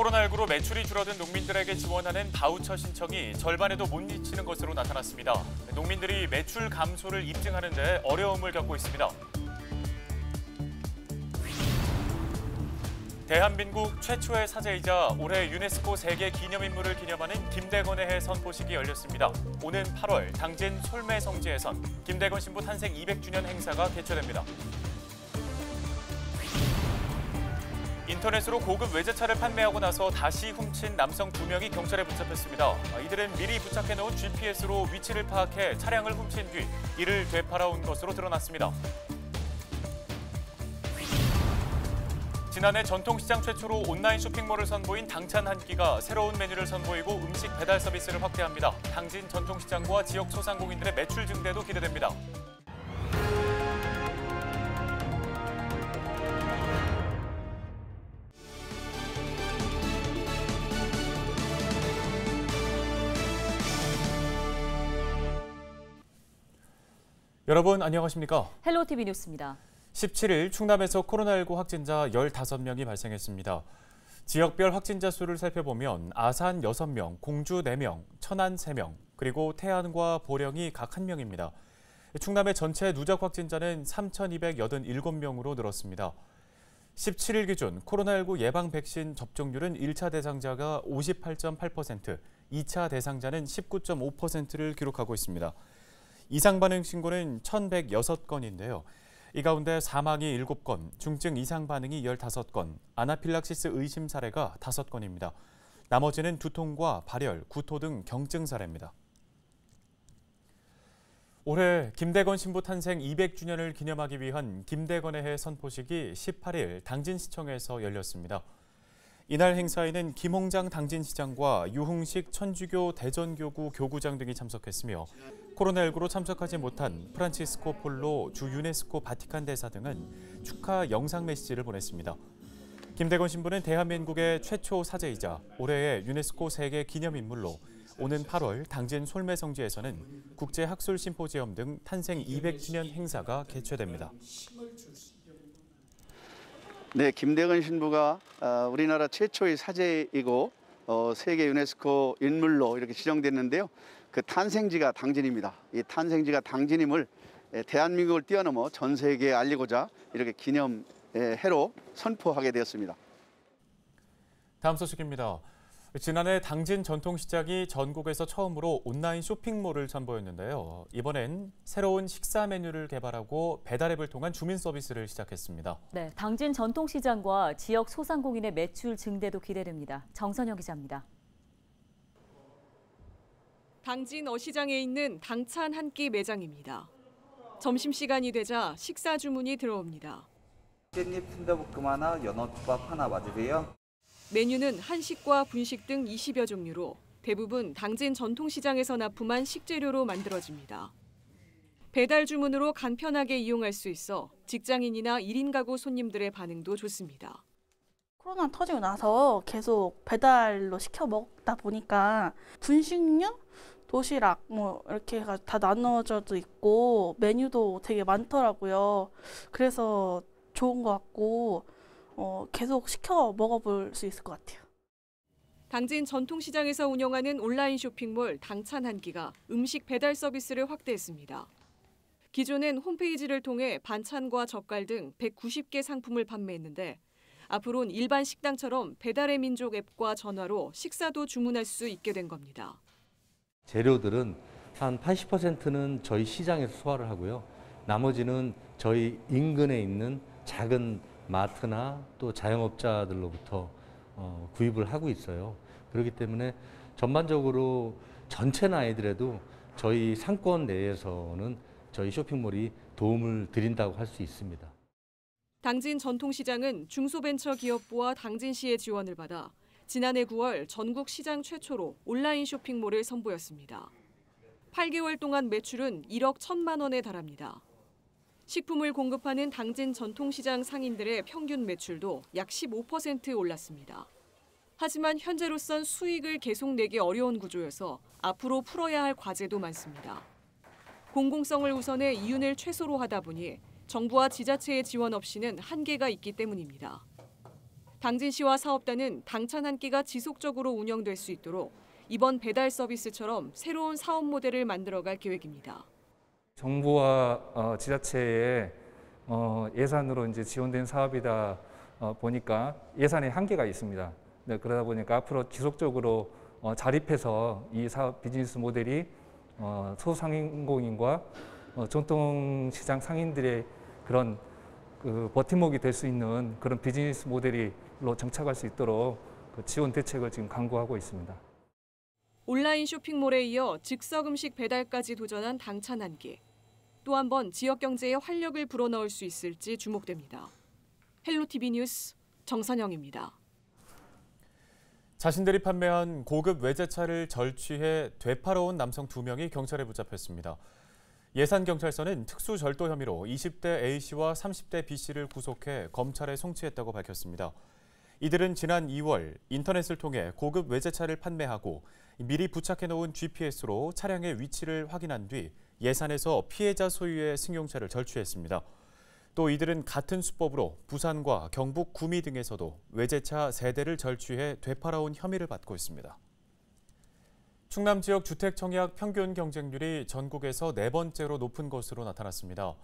코로나19로 매출이 줄어든 농민들에게 지원하는 바우처 신청이 절반에도 못 미치는 것으로 나타났습니다. 농민들이 매출 감소를 입증하는 데 어려움을 겪고 있습니다. 대한민국 최초의 사제이자 올해 유네스코 세계 기념인물을 기념하는 김대건의 해 선포식이 열렸습니다. 오는 8월 당진 솔매성지에선 김대건 신부 탄생 200주년 행사가 개최됩니다. 인터넷으로 고급 외제차를 판매하고 나서 다시 훔친 남성 두 명이 경찰에 붙잡혔습니다. 이들은 미리 부착해놓은 GPS로 위치를 파악해 차량을 훔친 뒤 이를 되팔아온 것으로 드러났습니다. 지난해 전통시장 최초로 온라인 쇼핑몰을 선보인 당찬 한 끼가 새로운 메뉴를 선보이고 음식 배달 서비스를 확대합니다. 당진 전통시장과 지역 소상공인들의 매출 증대도 기대됩니다. 여러분 안녕하십니까? 헬로 TV 뉴스입니다. 17일 충남에서 코로나19 확진자 15명이 발생했습니다. 지역별 확진자 수를 살펴보면 아산 6명, 공주 4명, 천안 3명, 그리고 태안과 보령이 각 1명입니다. 충남의 전체 누적 확진자는 3,287명으로 늘었습니다. 17일 기준 코로나19 예방 백신 접종률은 1차 대상자가 58.8%, 2차 대상자는 19.5%를 기록하고 있습니다. 이상 반응 신고는 1,106건인데요. 이 가운데 사망이 7건, 중증 이상 반응이 15건, 아나필락시스 의심 사례가 5건입니다. 나머지는 두통과 발열, 구토 등 경증 사례입니다. 올해 김대건 신부 탄생 200주년을 기념하기 위한 김대건의 해 선포식이 18일 당진시청에서 열렸습니다. 이날 행사에는 김홍장 당진시장과 유흥식 천주교 대전교구 교구장 등이 참석했으며 코로나19로 참석하지 못한 프란치스코 폴로 주 유네스코 바티칸 대사 등은 축하 영상 메시지를 보냈습니다. 김대건 신부는 대한민국의 최초 사제이자 올해의 유네스코 세계 기념인물로 오는 8월 당진 솔매성지에서는 국제학술 심포지엄 등 탄생 200주년 행사가 개최됩니다. 네, 김대건 신부가 어, 우리나라 최초의 사제이고 어, 세계 유네스코 인물로 이렇게 지정됐는데요. 그 탄생지가 당진입니다. 이 탄생지가 당진임을 대한민국을 뛰어넘어 전 세계에 알리고자 이렇게 기념 해로 선포하게 되었습니다. 다음 소식입니다. 지난해 당진 전통시장이 전국에서 처음으로 온라인 쇼핑몰을 선보였는데요. 이번엔 새로운 식사 메뉴를 개발하고 배달앱을 통한 주민 서비스를 시작했습니다. 네, 당진 전통시장과 지역 소상공인의 매출 증대도 기대됩니다. 정선영 기자입니다. 당진 어시장에 있는 당찬 한 끼 매장입니다. 점심시간이 되자 식사 주문이 들어옵니다. 깻잎 순대볶음 하나, 연어덮밥 하나 맞으세요? 메뉴는 한식과 분식 등 20여 종류로 대부분 당진 전통시장에서 납품한 식재료로 만들어집니다. 배달 주문으로 간편하게 이용할 수 있어 직장인이나 1인 가구 손님들의 반응도 좋습니다. 코로나 터지고 나서 계속 배달로 시켜 먹다 보니까 분식류, 도시락 뭐 이렇게 다 나눠져도 있고 메뉴도 되게 많더라고요. 그래서 좋은 것 같고 어, 계속 시켜 먹어볼 수 있을 것 같아요. 당진 전통시장에서 운영하는 온라인 쇼핑몰 당찬 한끼가 음식 배달 서비스를 확대했습니다. 기존엔 홈페이지를 통해 반찬과 젓갈 등 190개 상품을 판매했는데 앞으로는 일반 식당처럼 배달의 민족 앱과 전화로 식사도 주문할 수 있게 된 겁니다. 재료들은 한 80%는 저희 시장에서 소화를 하고요. 나머지는 저희 인근에 있는 작은 마트나 또 자영업자들로부터 어, 구입을 하고 있어요. 그렇기 때문에 전반적으로 전체 나이들에도 저희 상권 내에서는 저희 쇼핑몰이 도움을 드린다고 할 수 있습니다. 당진 전통시장은 중소벤처기업부와 당진시의 지원을 받아 지난해 9월 전국 시장 최초로 온라인 쇼핑몰을 선보였습니다. 8개월 동안 매출은 1억 1천만 원에 달합니다. 식품을 공급하는 당진 전통시장 상인들의 평균 매출도 약 15% 올랐습니다. 하지만 현재로선 수익을 계속 내기 어려운 구조여서 앞으로 풀어야 할 과제도 많습니다. 공공성을 우선해 이윤을 최소로 하다 보니 정부와 지자체의 지원 없이는 한계가 있기 때문입니다. 당진시와 사업단은 당찬 한 끼가 지속적으로 운영될 수 있도록 이번 배달 서비스처럼 새로운 사업 모델을 만들어갈 계획입니다. 정부와 어, 지자체의 어, 예산으로 이제 지원된 사업이다 어, 보니까 예산의 한계가 있습니다. 네, 그러다 보니까 앞으로 지속적으로 어, 자립해서 이 사업 비즈니스 모델이 어, 소상인공인과 어, 전통 시장 상인들의 그런 그 버팀목이 될 수 있는 그런 비즈니스 모델로 정착할 수 있도록 그 지원 대책을 지금 강구하고 있습니다. 온라인 쇼핑몰에 이어 즉석 음식 배달까지 도전한 당찬 한 끼. 또 한 번 지역 경제에 활력을 불어넣을 수 있을지 주목됩니다. 헬로티비 뉴스 정선영입니다. 자신들이 판매한 고급 외제차를 절취해 되팔아온 남성 두 명이 경찰에 붙잡혔습니다. 예산경찰서는 특수절도 혐의로 20대 A씨와 30대 B씨를 구속해 검찰에 송치했다고 밝혔습니다. 이들은 지난 2월 인터넷을 통해 고급 외제차를 판매하고 미리 부착해 놓은 GPS로 차량의 위치를 확인한 뒤 예산에서 피해자 소유의 승용차를 절취했습니다. 또 이들은 같은 수법으로 부산과 경북 구미 등에서도 외제차 세대를 절취해 되팔아온 혐의를 받고 있습니다. 충남 지역 주택 청약 평균 경쟁률이 전국에서 네 번째로 높은 것으로 나타났습니다.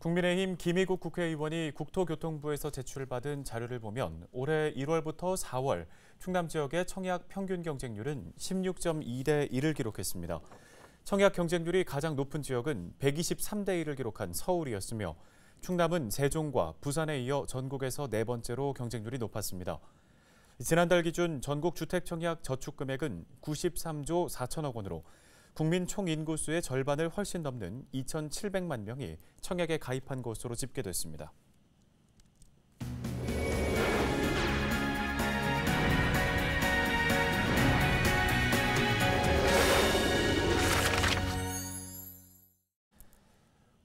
국민의힘 김희국 국회의원이 국토교통부에서 제출받은 자료를 보면 올해 1월부터 4월 충남 지역의 청약 평균 경쟁률은 16.2대 1을 기록했습니다. 청약 경쟁률이 가장 높은 지역은 123대 1을 기록한 서울이었으며 충남은 세종과 부산에 이어 전국에서 네 번째로 경쟁률이 높았습니다. 지난달 기준 전국 주택 청약 저축 금액은 93조 4천억 원으로 국민 총 인구수의 절반을 훨씬 넘는 2,700만 명이 청약에 가입한 것으로 집계됐습니다.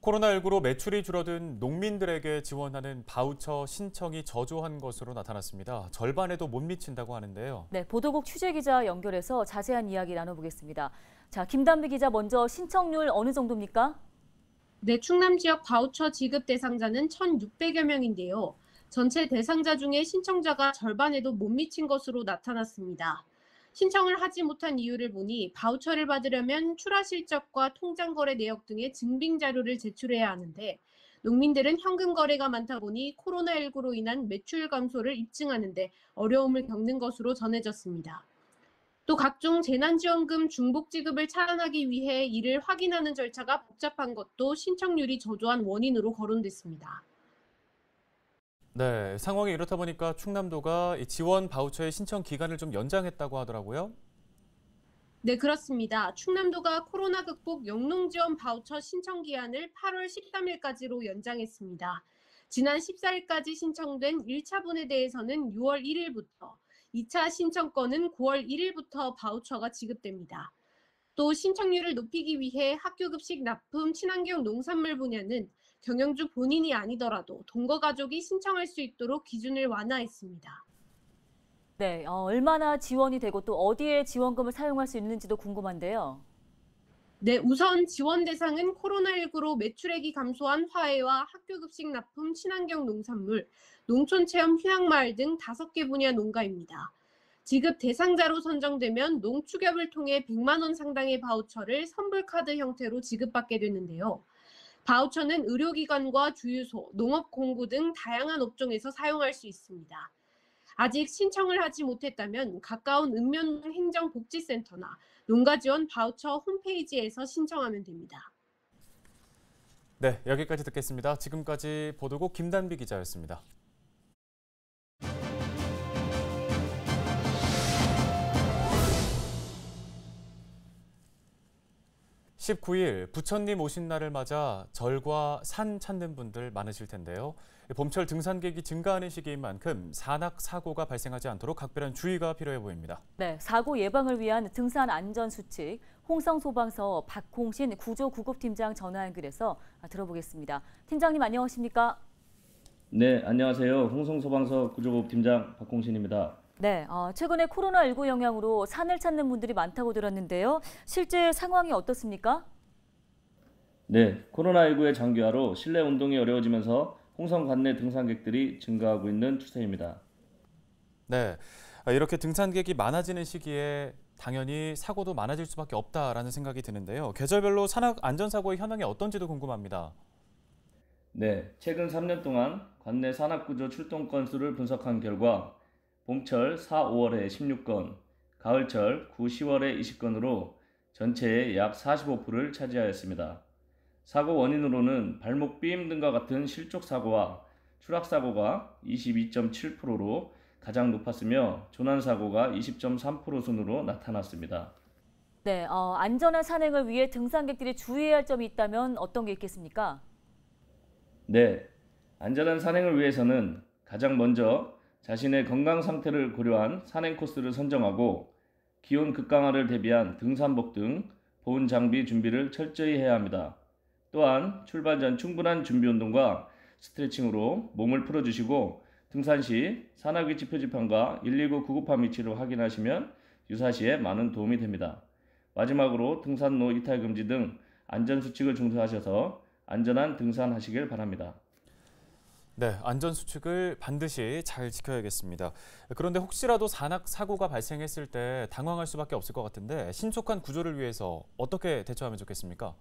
코로나19로 매출이 줄어든 농민들에게 지원하는 바우처 신청이 저조한 것으로 나타났습니다. 절반에도 못 미친다고 하는데요. 네, 보도국 취재 기자 연결해서 자세한 이야기 나눠보겠습니다. 자, 김담비 기자 먼저 신청률 어느 정도입니까? 네, 충남 지역 바우처 지급 대상자는 1,600여 명인데요. 전체 대상자 중에 신청자가 절반에도 못 미친 것으로 나타났습니다. 신청을 하지 못한 이유를 보니 바우처를 받으려면 출하 실적과 통장 거래 내역 등의 증빙 자료를 제출해야 하는데 농민들은 현금 거래가 많다 보니 코로나19로 인한 매출 감소를 입증하는데 어려움을 겪는 것으로 전해졌습니다. 또 각종 재난지원금 중복 지급을 차단하기 위해 이를 확인하는 절차가 복잡한 것도 신청률이 저조한 원인으로 거론됐습니다. 네, 상황이 이렇다 보니까 충남도가 지원 바우처의 신청 기간을 좀 연장했다고 하더라고요. 네, 그렇습니다. 충남도가 코로나 극복 영농 지원 바우처 신청 기한을 8월 13일까지로 연장했습니다. 지난 14일까지 신청된 1차분에 대해서는 6월 1일부터, 2차 신청건은 9월 1일부터 바우처가 지급됩니다. 또 신청률을 높이기 위해 학교급식 납품 친환경 농산물 분야는 경영주 본인이 아니더라도 동거 가족이 신청할 수 있도록 기준을 완화했습니다. 네, 어, 얼마나 지원이 되고 또 어디에 지원금을 사용할 수 있는지도 궁금한데요. 네, 우선 지원 대상은 코로나19로 매출액이 감소한 화훼와 학교급식 납품 친환경 농산물, 농촌체험 휴양마을 등 다섯 개 분야 농가입니다. 지급 대상자로 선정되면 농축협을 통해 100만 원 상당의 바우처를 선불카드 형태로 지급받게 되는데요. 바우처는 의료기관과 주유소, 농업 공구 등 다양한 업종에서 사용할 수 있습니다. 아직 신청을 하지 못했다면 가까운 읍면 행정복지센터나 농가지원 바우처 홈페이지에서 신청하면 됩니다. 네, 여기까지 듣겠습니다. 지금까지 보도국 김단비 기자였습니다. 19일 부처님 오신 날을 맞아 절과 산 찾는 분들 많으실 텐데요. 봄철 등산객이 증가하는 시기인 만큼 산악 사고가 발생하지 않도록 각별한 주의가 필요해 보입니다. 네, 사고 예방을 위한 등산 안전 수칙 홍성 소방서 박홍신 구조 구급팀장 전화 연결해서 들어보겠습니다. 팀장님 안녕하십니까? 네, 안녕하세요. 홍성 소방서 구조구급팀장 박홍신입니다. 네, 어, 최근에 코로나19 영향으로 산을 찾는 분들이 많다고 들었는데요. 실제 상황이 어떻습니까? 네, 코로나19의 장기화로 실내 운동이 어려워지면서 홍성 관내 등산객들이 증가하고 있는 추세입니다. 네, 아, 이렇게 등산객이 많아지는 시기에 당연히 사고도 많아질 수밖에 없다라는 생각이 드는데요. 계절별로 산악 안전사고의 현황이 어떤지도 궁금합니다. 네, 최근 3년 동안 관내 산악구조 출동 건수를 분석한 결과 봄철 4, 5월에 16건, 가을철 9, 10월에 20건으로 전체의 약 45%를 차지하였습니다. 사고 원인으로는 발목 삐임 등과 같은 실족 사고와 추락 사고가 22.7%로 가장 높았으며 조난 사고가 20.3% 순으로 나타났습니다. 네, 어, 안전한 산행을 위해 등산객들이 주의해야 할 점이 있다면 어떤 게 있겠습니까? 네, 안전한 산행을 위해서는 가장 먼저 자신의 건강 상태를 고려한 산행 코스를 선정하고 기온 급강하를 대비한 등산복 등 보온 장비 준비를 철저히 해야 합니다. 또한 출발 전 충분한 준비 운동과 스트레칭으로 몸을 풀어주시고 등산 시 산악 위치 표지판과 119 구급함 위치를 확인하시면 유사시에 많은 도움이 됩니다. 마지막으로 등산로 이탈 금지 등 안전 수칙을 준수하셔서 안전한 등산하시길 바랍니다. 네, 안전 수칙을 반드시 잘 지켜야겠습니다. 그런데 혹시라도 산악 사고가 발생했을 때 당황할 수밖에 없을 것 같은데 신속한 구조를 위해서 어떻게 대처하면 좋겠습니까?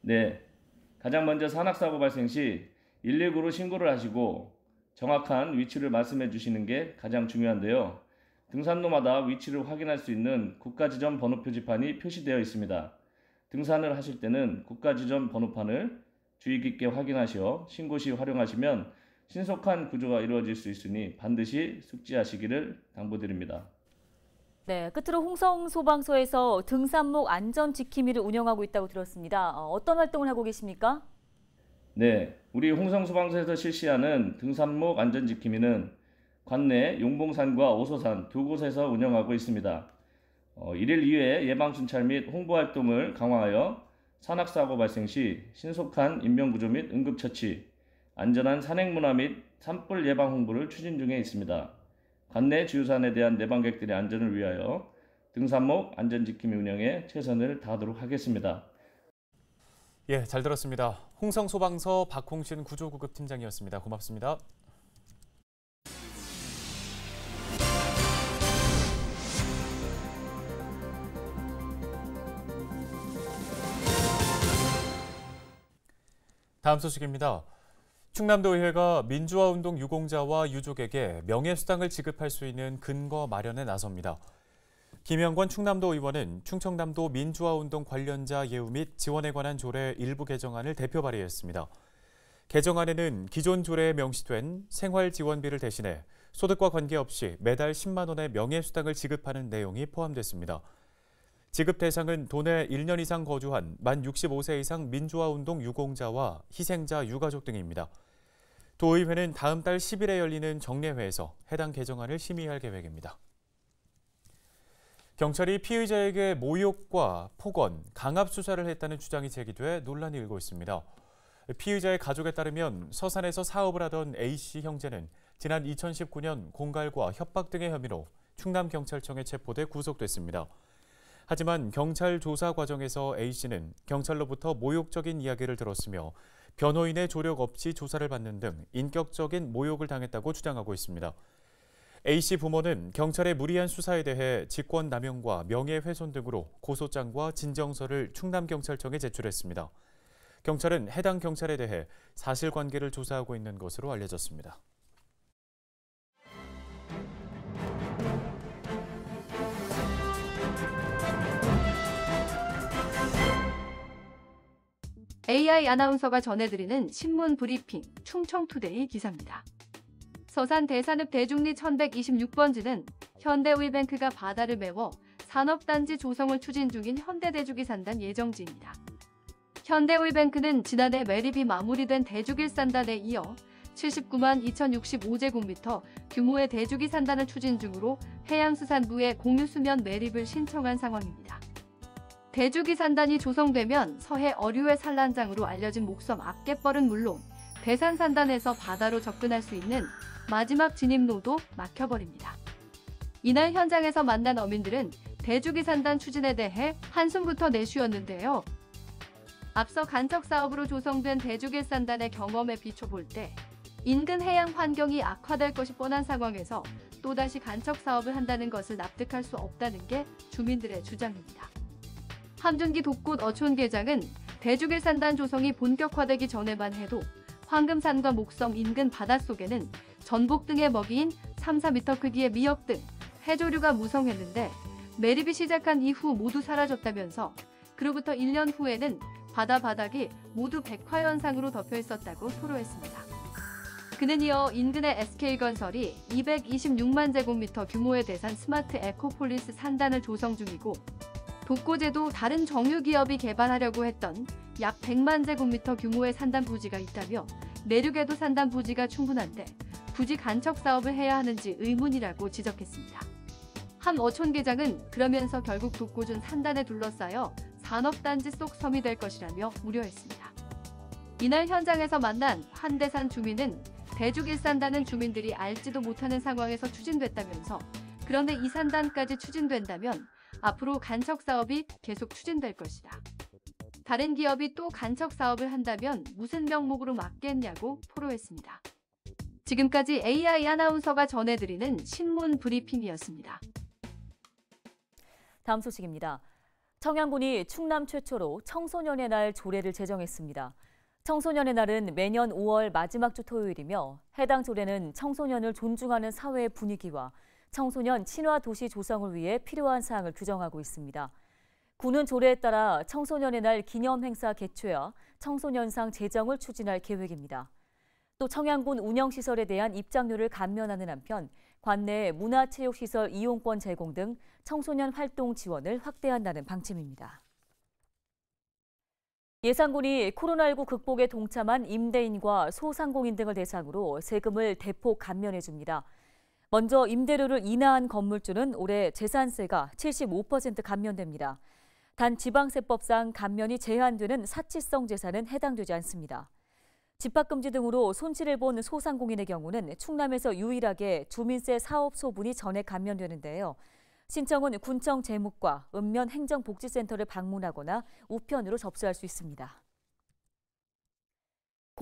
네, 가장 먼저 산악 사고 발생 시 119로 신고를 하시고 정확한 위치를 말씀해 주시는 게 가장 중요한데요. 등산로마다 위치를 확인할 수 있는 국가지점 번호 표지판이 표시되어 있습니다. 등산을 하실 때는 국가지점 번호판을 주의 깊게 확인하시어 신고 시 활용하시면 신속한 구조가 이루어질 수 있으니 반드시 숙지하시기를 당부드립니다. 네, 끝으로 홍성 소방서에서 등산목 안전 지킴이를 운영하고 있다고 들었습니다. 어, 어떤 활동을 하고 계십니까? 네, 우리 홍성 소방서에서 실시하는 등산목 안전 지킴이는 관내 용봉산과 오소산 두 곳에서 운영하고 있습니다. 어, 1일 2회 예방 순찰 및 홍보 활동을 강화하여 산악사고 발생 시 신속한 인명구조 및 응급처치, 안전한 산행문화 및 산불 예방 홍보를 추진 중에 있습니다. 관내 주유산에 대한 내방객들의 안전을 위하여 등산목 안전지킴이 운영에 최선을 다하도록 하겠습니다. 예, 잘 들었습니다. 홍성소방서 박홍신 구조구급 팀장이었습니다. 고맙습니다. 다음 소식입니다. 충남도의회가 민주화운동 유공자와 유족에게 명예수당을 지급할 수 있는 근거 마련에 나섭니다. 김영권 충남도 의원은 충청남도 민주화운동 관련자 예우 및 지원에 관한 조례 일부 개정안을 대표 발의했습니다. 개정안에는 기존 조례에 명시된 생활지원비를 대신해 소득과 관계없이 매달 10만 원의 명예수당을 지급하는 내용이 포함됐습니다. 지급 대상은 도내 1년 이상 거주한 만 65세 이상 민주화운동 유공자와 희생자 유가족 등입니다. 도의회는 다음 달 10일에 열리는 정례회에서 해당 개정안을 심의할 계획입니다. 경찰이 피의자에게 모욕과 폭언, 강압 수사를 했다는 주장이 제기돼 논란이 일고 있습니다. 피의자의 가족에 따르면 서산에서 사업을 하던 A씨 형제는 지난 2019년 공갈과 협박 등의 혐의로 충남경찰청에 체포돼 구속됐습니다. 하지만 경찰 조사 과정에서 A씨는 경찰로부터 모욕적인 이야기를 들었으며 변호인의 조력 없이 조사를 받는 등 인격적인 모욕을 당했다고 주장하고 있습니다. A씨 부모는 경찰의 무리한 수사에 대해 직권남용과 명예훼손 등으로 고소장과 진정서를 충남경찰청에 제출했습니다. 경찰은 해당 경찰에 대해 사실관계를 조사하고 있는 것으로 알려졌습니다. AI 아나운서가 전해드리는 신문 브리핑 충청투데이 기사입니다. 서산 대산읍 대중리 1126번지는 현대우이뱅크가 바다를 메워 산업단지 조성을 추진 중인 현대대주기 산단 예정지입니다. 현대우이뱅크는 지난해 매립이 마무리된 대주길 산단에 이어 79만 2065제곱미터 규모의 대주기 산단을 추진 중으로 해양수산부에 공유수면 매립을 신청한 상황입니다. 대주기 산단이 조성되면 서해 어류의 산란장으로 알려진 목섬 앞갯벌은 물론 대산 산단에서 바다로 접근할 수 있는 마지막 진입로도 막혀버립니다. 이날 현장에서 만난 어민들은 대주기 산단 추진에 대해 한숨부터 내쉬었는데요. 앞서 간척 사업으로 조성된 대주길 산단의 경험에 비춰볼 때 인근 해양 환경이 악화될 것이 뻔한 상황에서 또다시 간척 사업을 한다는 것을 납득할 수 없다는 게 주민들의 주장입니다. 함준기 독꽃 어촌계장은 대죽일산단 조성이 본격화되기 전에만 해도 황금산과 목섬 인근 바닷속에는 전복 등의 먹이인 3, 4m 크기의 미역 등 해조류가 무성했는데 매립이 시작한 이후 모두 사라졌다면서 그로부터 1년 후에는 바다 바닥이 모두 백화현상으로 덮여 있었다고 토로했습니다. 그는 이어 인근의 SK건설이 226만 제곱미터 규모의 대산 스마트 에코폴리스 산단을 조성 중이고 독곶에도 다른 정유기업이 개발하려고 했던 약 100만 제곱미터 규모의 산단 부지가 있다며 내륙에도 산단 부지가 충분한데 굳이 간척 사업을 해야 하는지 의문이라고 지적했습니다. 한 어촌계장은 그러면서 결국 독고준 산단에 둘러싸여 산업단지 속 섬이 될 것이라며 우려했습니다. 이날 현장에서 만난 한대산 주민은 대죽일산단은 주민들이 알지도 못하는 상황에서 추진됐다면서 그런데 이 산단까지 추진된다면 앞으로 간척 사업이 계속 추진될 것이다. 다른 기업이 또 간척 사업을 한다면 무슨 명목으로 막겠냐고 포로했습니다. 지금까지 AI 아나운서가 전해드리는 신문 브리핑이었습니다. 다음 소식입니다. 청양군이 충남 최초로 청소년의 날 조례를 제정했습니다. 청소년의 날은 매년 5월 마지막 주 토요일이며 해당 조례는 청소년을 존중하는 사회의 분위기와 청소년 친화 도시 조성을 위해 필요한 사항을 규정하고 있습니다. 군은 조례에 따라 청소년의 날 기념 행사 개최와 청소년상 제정을 추진할 계획입니다. 또 청양군 운영시설에 대한 입장료를 감면하는 한편 관내 문화체육시설 이용권 제공 등 청소년 활동 지원을 확대한다는 방침입니다. 예산군이 코로나19 극복에 동참한 임대인과 소상공인 등을 대상으로 세금을 대폭 감면해 줍니다. 먼저 임대료를 인하한 건물주는 올해 재산세가 75% 감면됩니다. 단 지방세법상 감면이 제한되는 사치성 재산은 해당되지 않습니다. 집합금지 등으로 손실을 본 소상공인의 경우는 충남에서 유일하게 주민세 사업 소분이 전액 감면되는데요. 신청은 군청 재무과 읍면 행정복지센터를 방문하거나 우편으로 접수할 수 있습니다.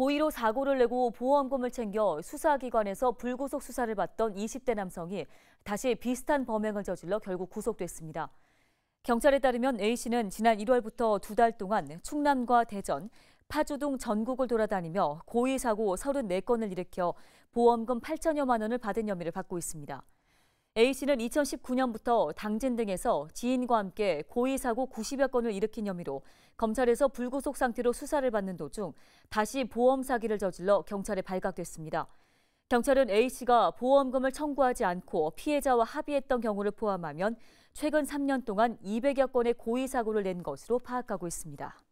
고의로 사고를 내고 보험금을 챙겨 수사기관에서 불구속 수사를 받던 20대 남성이 다시 비슷한 범행을 저질러 결국 구속됐습니다. 경찰에 따르면 A씨는 지난 1월부터 두 달 동안 충남과 대전, 파주 등 전국을 돌아다니며 고의 사고 34건을 일으켜 보험금 8천여만 원을 받은 혐의를 받고 있습니다. A씨는 2019년부터 당진 등에서 지인과 함께 고의 사고 90여 건을 일으킨 혐의로 검찰에서 불구속 상태로 수사를 받는 도중 다시 보험 사기를 저질러 경찰에 발각됐습니다. 경찰은 A씨가 보험금을 청구하지 않고 피해자와 합의했던 경우를 포함하면 최근 3년 동안 200여 건의 고의 사고를 낸 것으로 파악하고 있습니다.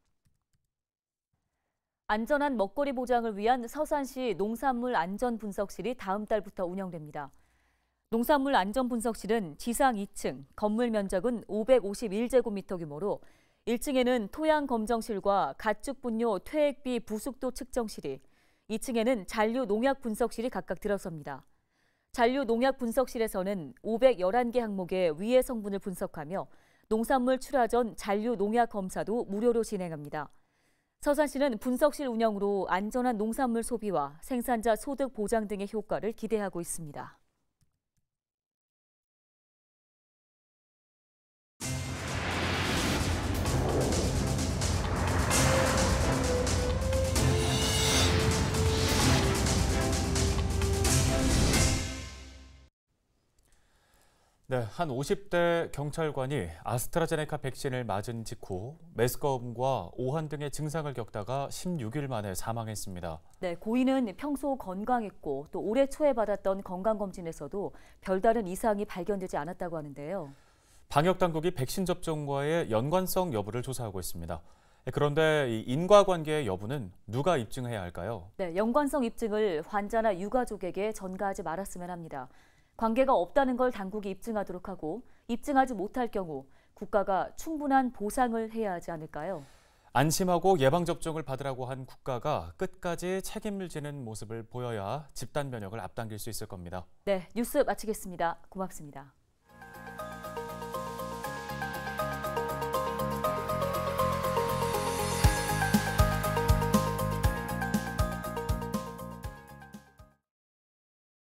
안전한 먹거리 보장을 위한 서산시 농산물 안전 분석실이 다음 달부터 운영됩니다. 농산물 안전 분석실은 지상 2층, 건물 면적은 551제곱미터 규모로 1층에는 토양 검정실과 가축 분뇨 퇴액비 부숙도 측정실이, 2층에는 잔류 농약 분석실이 각각 들어섭니다. 잔류 농약 분석실에서는 511개 항목의 위해 성분을 분석하며 농산물 출하 전 잔류 농약 검사도 무료로 진행합니다. 서산시는 분석실 운영으로 안전한 농산물 소비와 생산자 소득 보장 등의 효과를 기대하고 있습니다. 네, 한 50대 경찰관이 아스트라제네카 백신을 맞은 직후 메스꺼움과 오한 등의 증상을 겪다가 16일 만에 사망했습니다. 네, 고인은 평소 건강했고 또 올해 초에 받았던 건강검진에서도 별다른 이상이 발견되지 않았다고 하는데요. 방역 당국이 백신 접종과의 연관성 여부를 조사하고 있습니다. 그런데 인과관계의 여부는 누가 입증해야 할까요? 네, 연관성 입증을 환자나 유가족에게 전가하지 말았으면 합니다. 관계가 없다는 걸 당국이 입증하도록 하고 입증하지 못할 경우 국가가 충분한 보상을 해야 하지 않을까요? 안심하고 예방접종을 받으라고 한 국가가 끝까지 책임을 지는 모습을 보여야 집단 면역을 앞당길 수 있을 겁니다. 네, 뉴스 마치겠습니다. 고맙습니다.